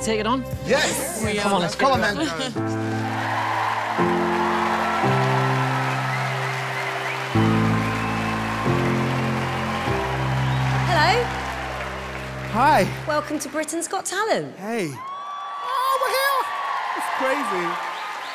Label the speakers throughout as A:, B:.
A: to take it on?
B: Yes.
A: We Come uh, on, let's
B: Come on,
A: get
B: man.
C: Hello,
B: Hi.
C: welcome to Britain's Got Talent.
B: Hey. Oh, we're here. It's crazy.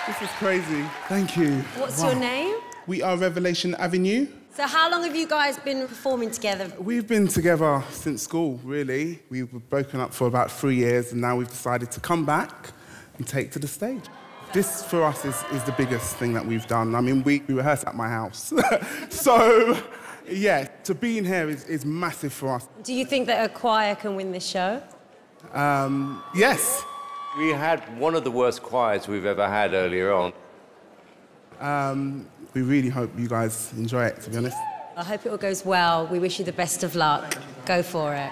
B: This is crazy. Thank you.
C: What's
B: Wow.
C: your name?
B: We are Revelation Avenue.
C: So, how long have you guys been performing together?
B: We've been together since school, really. We've broken up for about three years, and now we've decided to come back and take to the stage. This, for us, is, is the biggest thing that we've done. I mean, we, we rehearse at my house. so, yeah, to be in here is, is massive for us.
C: Do you think that a choir can win this show?
B: Um, yes.
D: We had one of the worst choirs we've ever had earlier on.
B: Um, we really hope you guys enjoy it, to be honest.
C: I hope it all goes well. We wish you the best of luck. Go for it.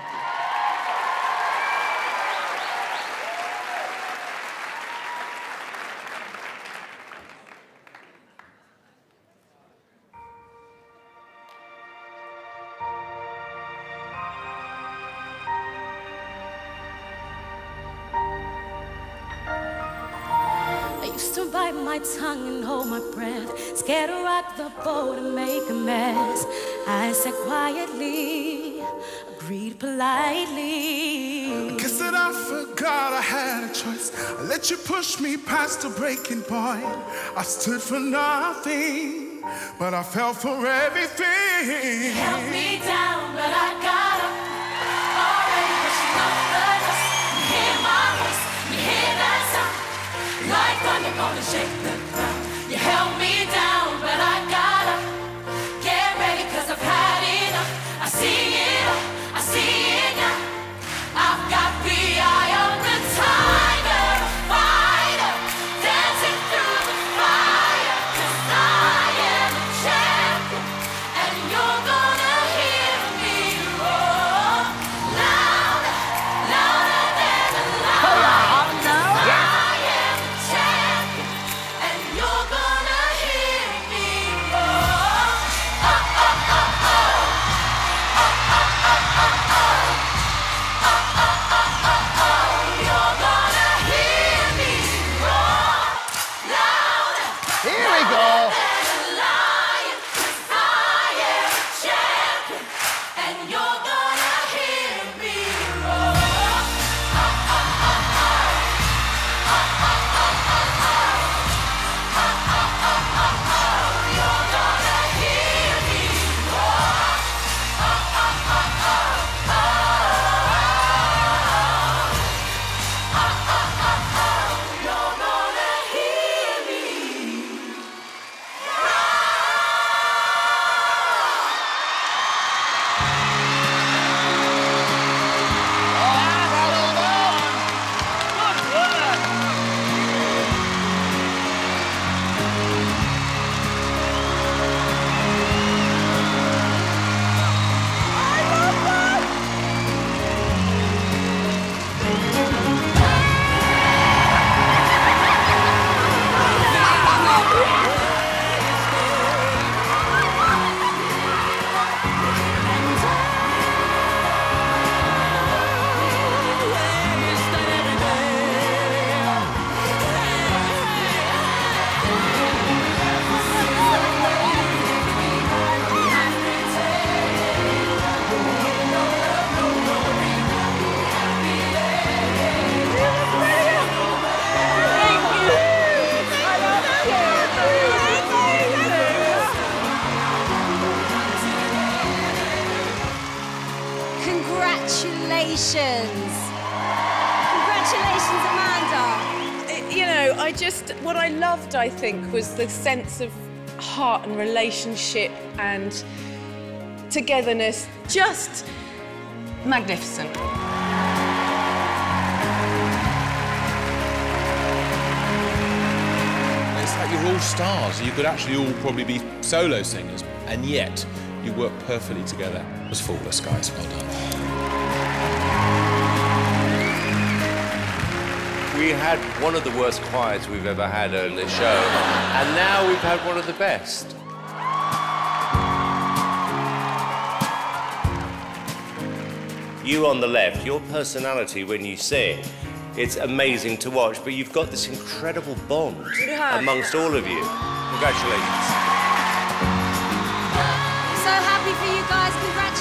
E: Used to bite my tongue and hold my breath, scared to rock the boat and make a mess. I said quietly, agreed politely.
B: Guess that I forgot I had a choice. I let you push me past the breaking point. I stood for nothing, but I fell for everything.
E: Held me down, but I got gonna shake the ground. You held me down, but I got up. Get ready, cause I've had enough. I see
C: Congratulations. Congratulations, Amanda.
F: you know, I just, what I loved, I think, was the sense of heart and relationship and togetherness. Just magnificent.
G: It's like you're all stars. You could actually all probably be solo singers, and yet you work perfectly together. It was flawless, guys. Well done.
D: We had one of the worst choirs we've ever had on this show, and now we've had one of the best. You on the left, your personality when you sing it's amazing to watch. But you've got this incredible bond amongst all of you. Congratulations.
C: So happy for you guys. Congratulations.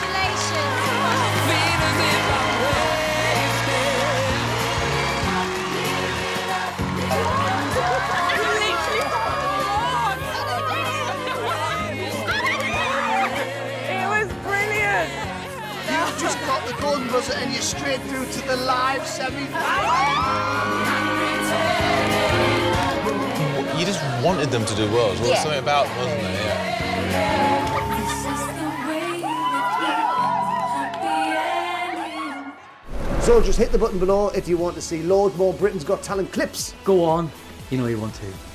A: Buzzer and you're straight through to the live semi-final.
G: You just wanted them to do well. There was
C: Yeah.
G: something about them, wasn't there? Yeah.
A: So just hit the button below if you want to see loads more Britain's Got Talent clips.
H: Go on. You know you want to.